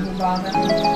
两分八，